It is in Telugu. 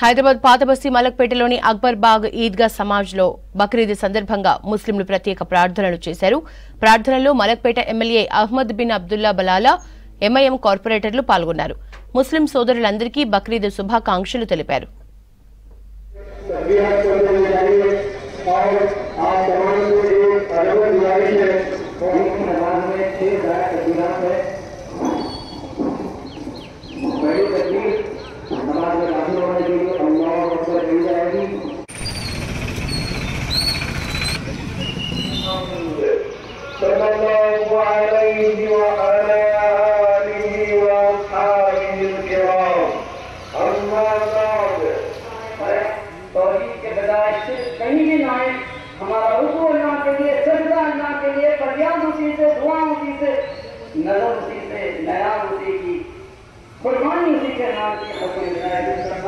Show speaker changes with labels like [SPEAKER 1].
[SPEAKER 1] హైదరాబాద్ పాతబస్తీ మలక్పేటలోని అక్బర్ బాగ్ ఈద్గా సమాజ్లో బక్రీద్ సందర్భంగా ముస్లింలు ప్రత్యేక ప్రార్థనలు చేశారు. ప్రార్థనలో మలక్పేట ఎమ్మెల్యే అహ్మద్ బిన్ అబ్దుల్లా బలాలా ఎంఐఎం కార్పొరేటర్లు పాల్గొన్నారు. ముస్లిం సోదరులందరికీ బక్రీద్ శుభాకాంక్షలు తెలిపారు.
[SPEAKER 2] कहीं भी ना आए हमारा रुकू के लिए सजदा अल्लाह के लिए फरियाद उसी से दुआ उसी से नज़र उसी से नया उसी की कुर्बानी उसी के नाम की खबर